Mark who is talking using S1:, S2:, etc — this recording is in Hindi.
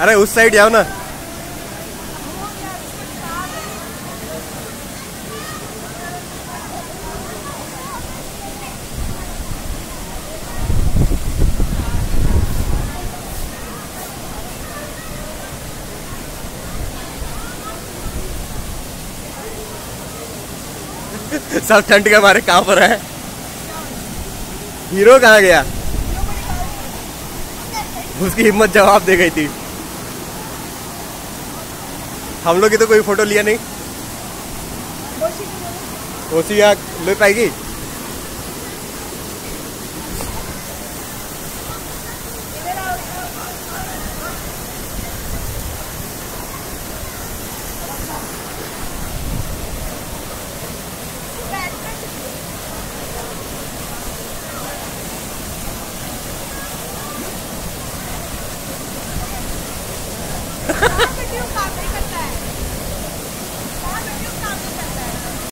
S1: अरे उस साइड जाओ ना। सब ठंड के मारे कहाँ पर है? हीरो कहाँ गया? उसकी हिम्मत जवाब दे गई थी। हम लोग की तो कोई फ़ोटो लिया नहीं। ओसी ले पाएगी?